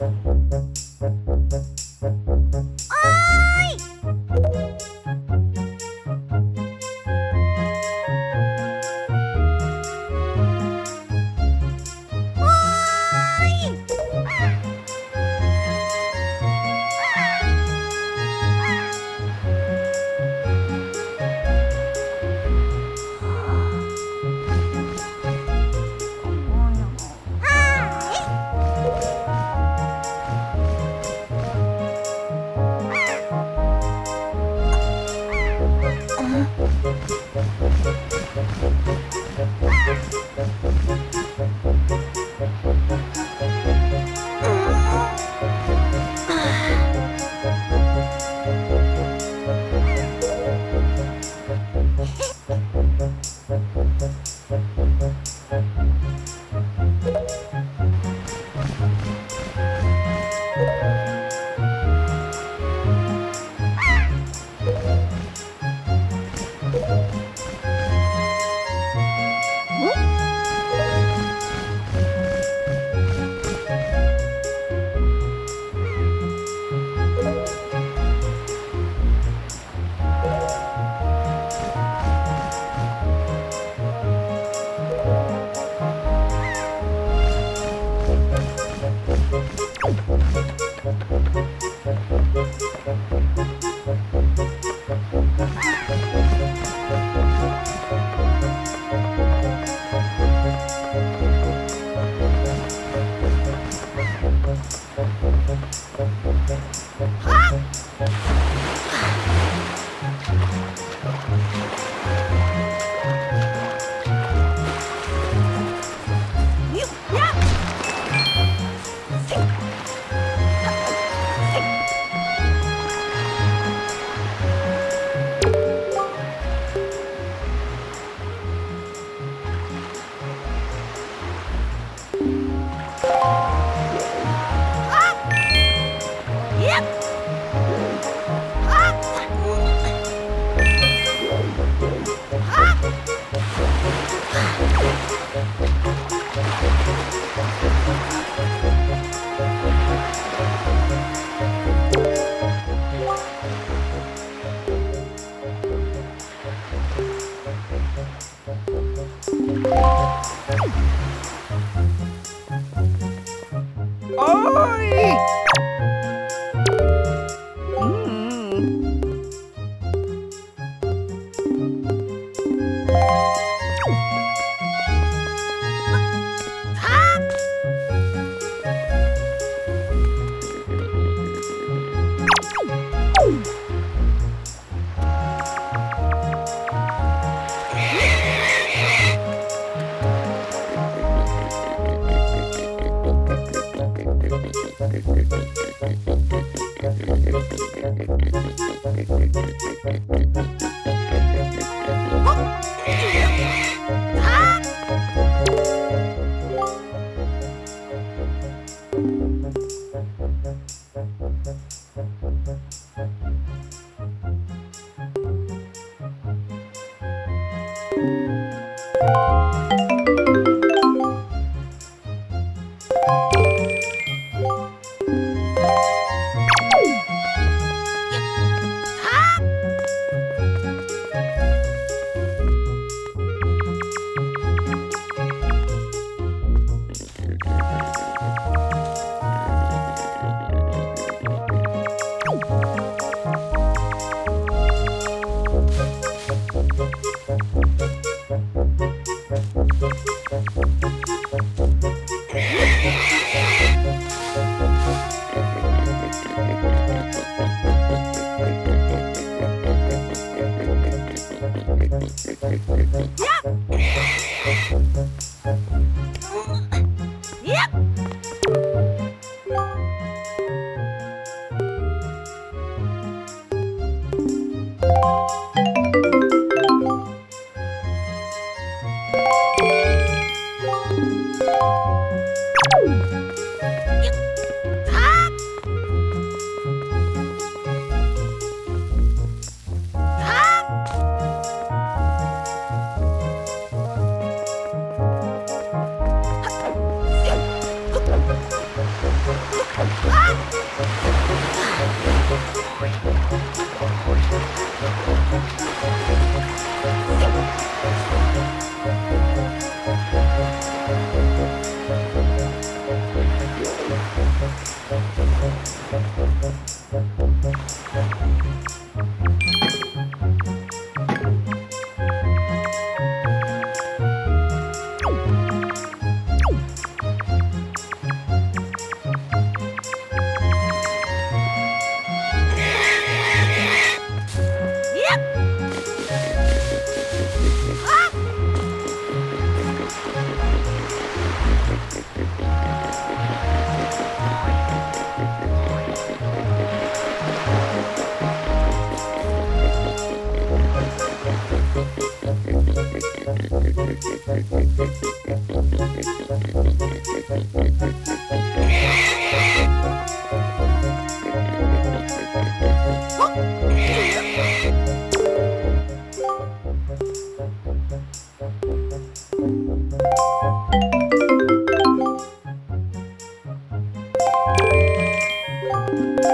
อ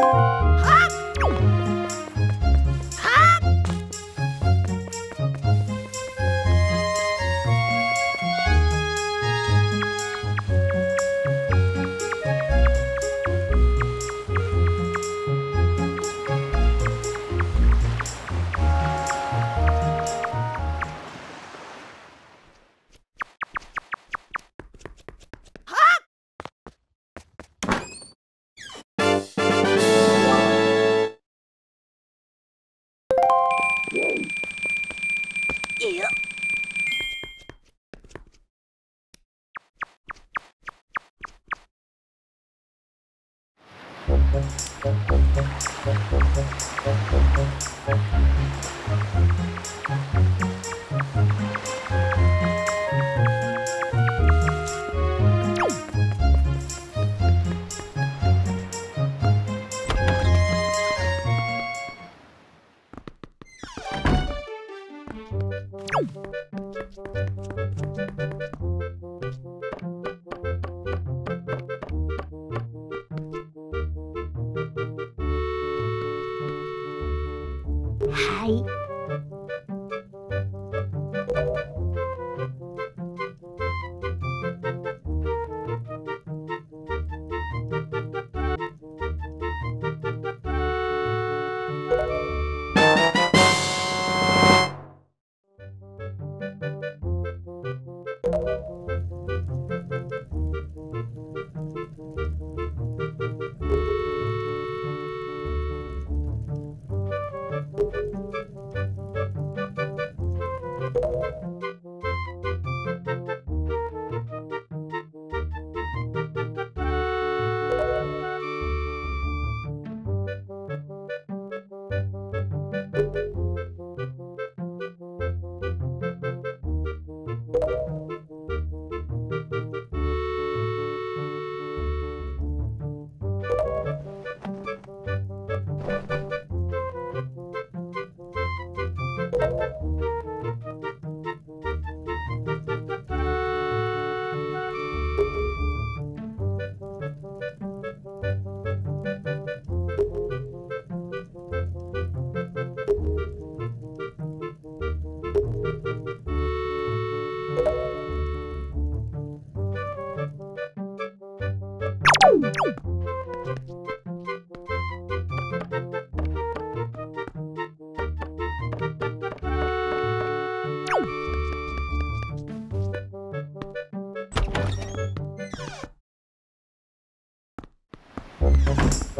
Ha!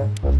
Thank you.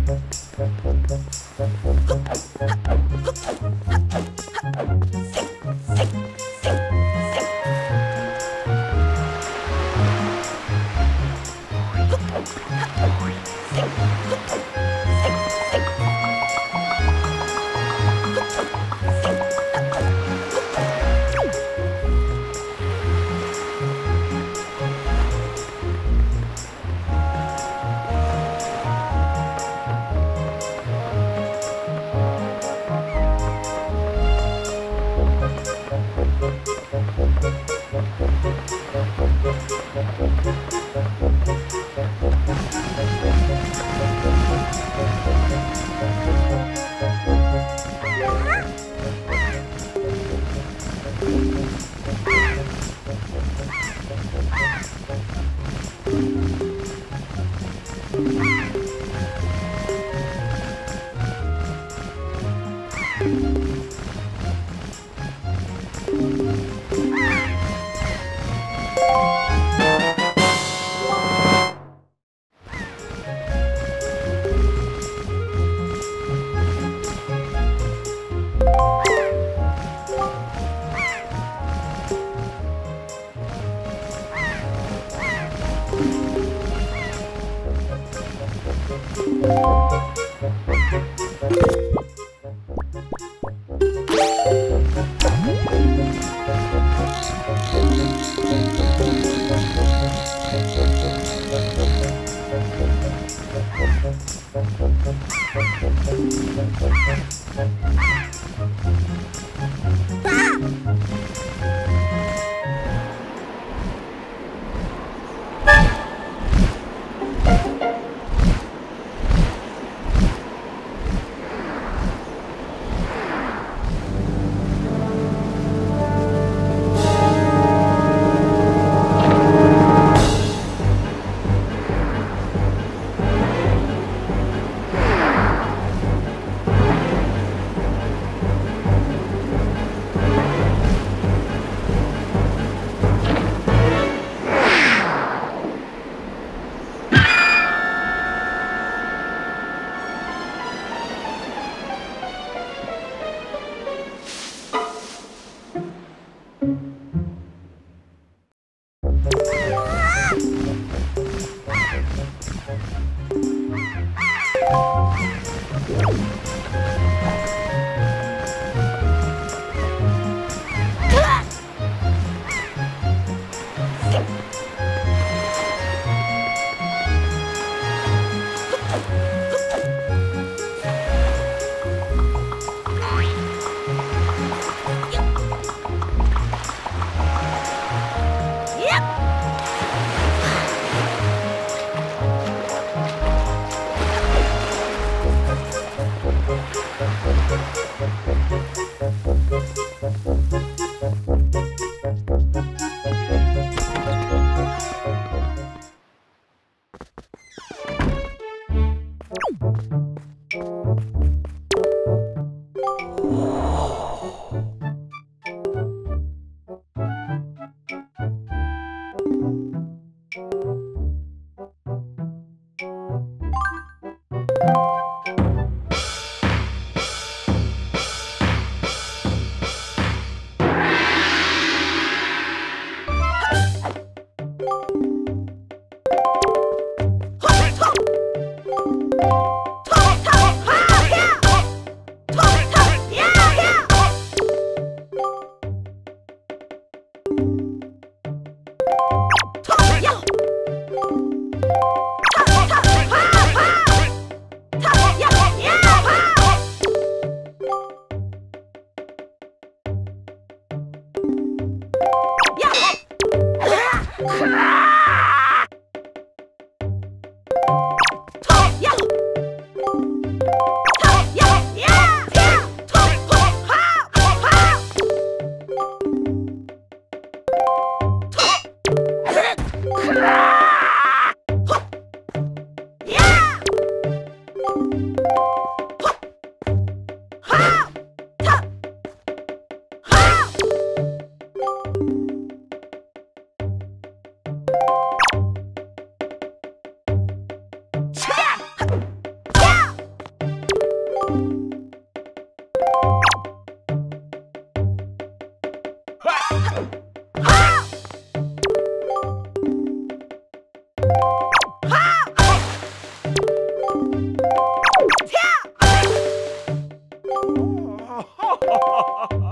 哈哈哈哈。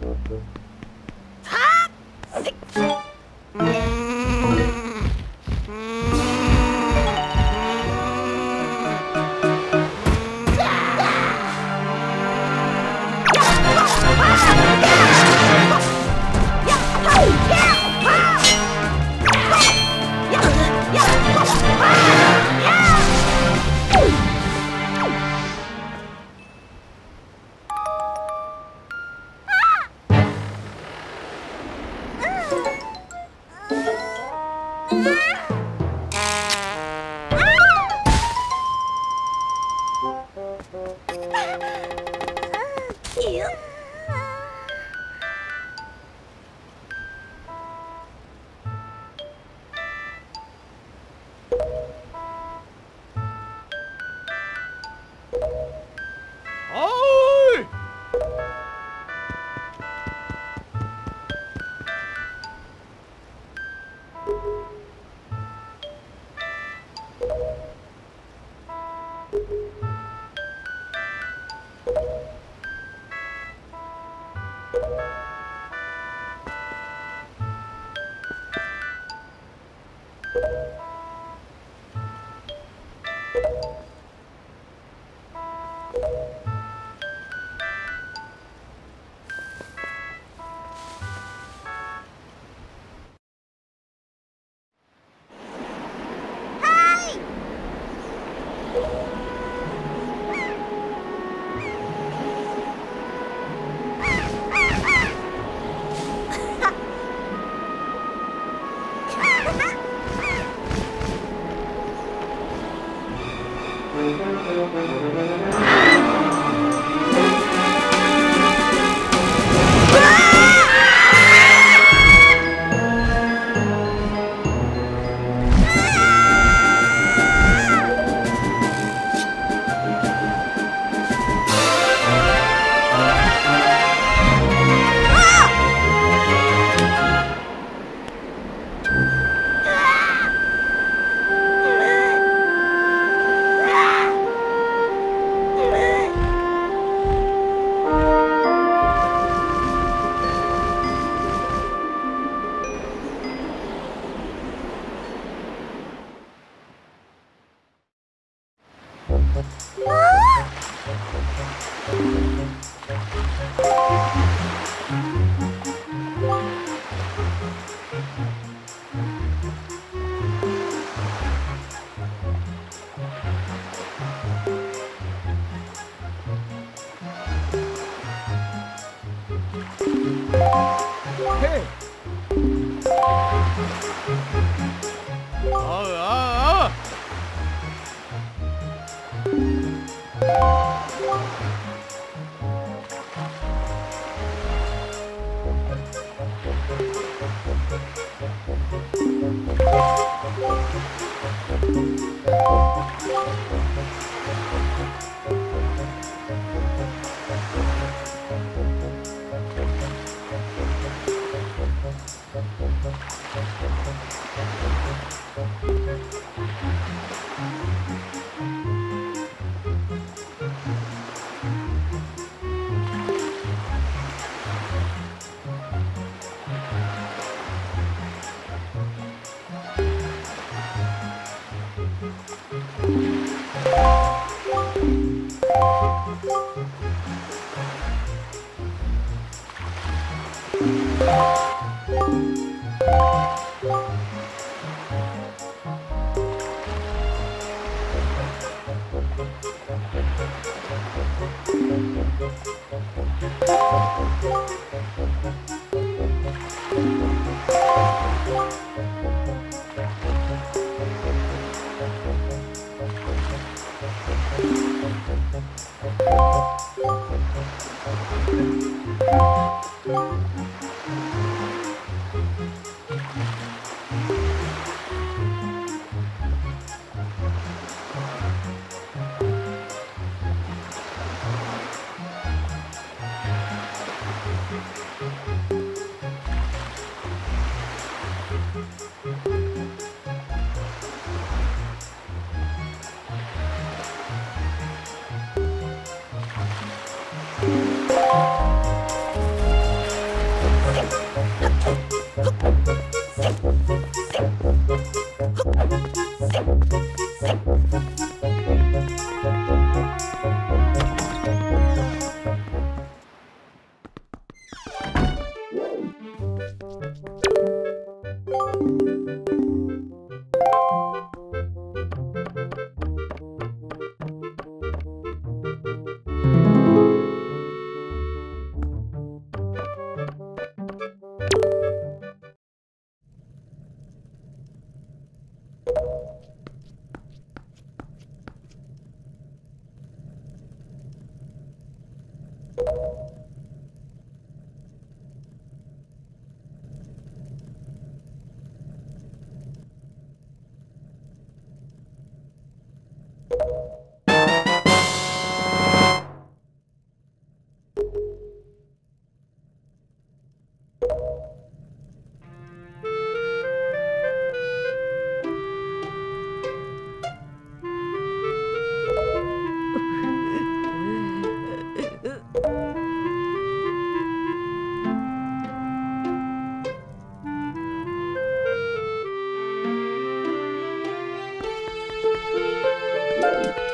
Thank you. Ha!